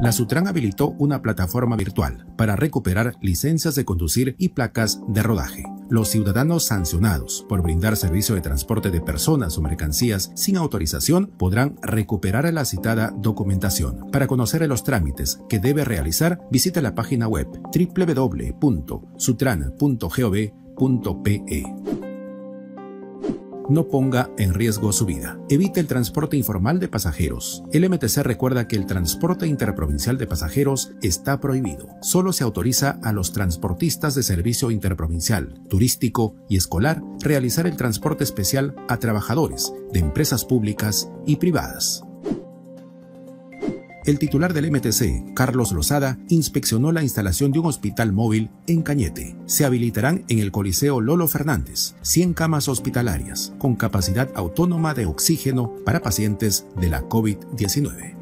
La Sutran habilitó una plataforma virtual para recuperar licencias de conducir y placas de rodaje. Los ciudadanos sancionados por brindar servicio de transporte de personas o mercancías sin autorización podrán recuperar la citada documentación. Para conocer los trámites que debe realizar, visite la página web www.sutran.gov.pe no ponga en riesgo su vida. Evite el transporte informal de pasajeros. El MTC recuerda que el transporte interprovincial de pasajeros está prohibido. Solo se autoriza a los transportistas de servicio interprovincial, turístico y escolar realizar el transporte especial a trabajadores de empresas públicas y privadas. El titular del MTC, Carlos Lozada, inspeccionó la instalación de un hospital móvil en Cañete. Se habilitarán en el Coliseo Lolo Fernández 100 camas hospitalarias con capacidad autónoma de oxígeno para pacientes de la COVID-19.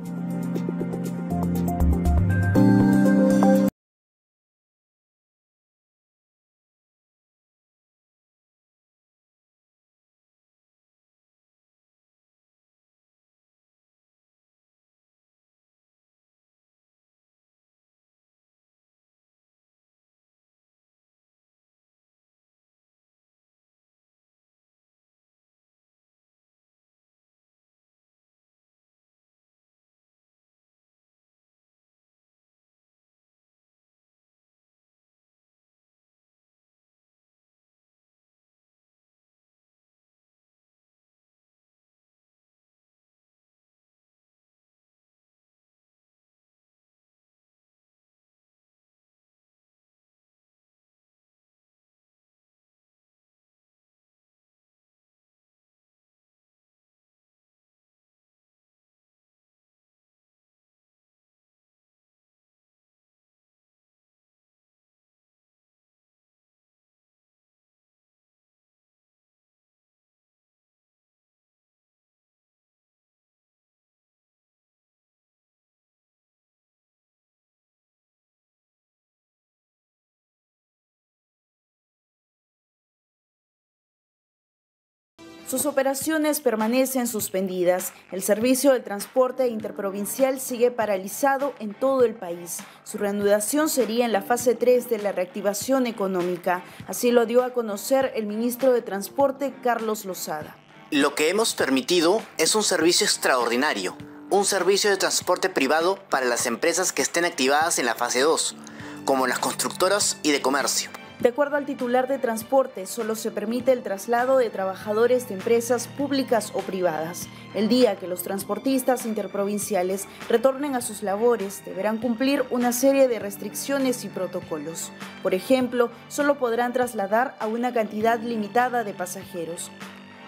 Sus operaciones permanecen suspendidas. El servicio de transporte interprovincial sigue paralizado en todo el país. Su reanudación sería en la fase 3 de la reactivación económica. Así lo dio a conocer el ministro de Transporte, Carlos Lozada. Lo que hemos permitido es un servicio extraordinario, un servicio de transporte privado para las empresas que estén activadas en la fase 2, como las constructoras y de comercio. De acuerdo al titular de transporte, solo se permite el traslado de trabajadores de empresas públicas o privadas. El día que los transportistas interprovinciales retornen a sus labores, deberán cumplir una serie de restricciones y protocolos. Por ejemplo, solo podrán trasladar a una cantidad limitada de pasajeros.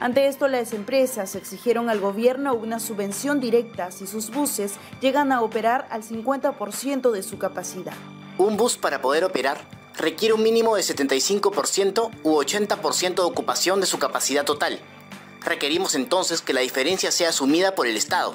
Ante esto, las empresas exigieron al gobierno una subvención directa si sus buses llegan a operar al 50% de su capacidad. Un bus para poder operar requiere un mínimo de 75% u 80% de ocupación de su capacidad total. Requerimos entonces que la diferencia sea asumida por el Estado.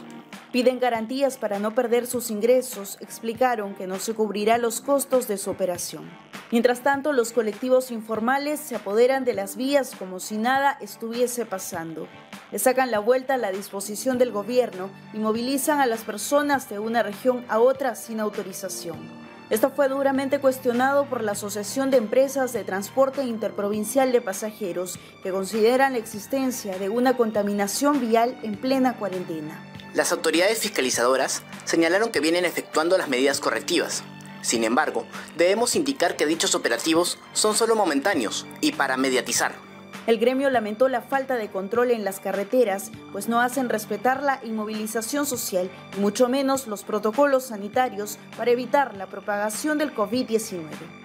Piden garantías para no perder sus ingresos, explicaron que no se cubrirá los costos de su operación. Mientras tanto, los colectivos informales se apoderan de las vías como si nada estuviese pasando. Le sacan la vuelta a la disposición del gobierno y movilizan a las personas de una región a otra sin autorización. Esto fue duramente cuestionado por la Asociación de Empresas de Transporte Interprovincial de Pasajeros, que consideran la existencia de una contaminación vial en plena cuarentena. Las autoridades fiscalizadoras señalaron que vienen efectuando las medidas correctivas. Sin embargo, debemos indicar que dichos operativos son solo momentáneos y para mediatizar. El gremio lamentó la falta de control en las carreteras, pues no hacen respetar la inmovilización social y mucho menos los protocolos sanitarios para evitar la propagación del COVID-19.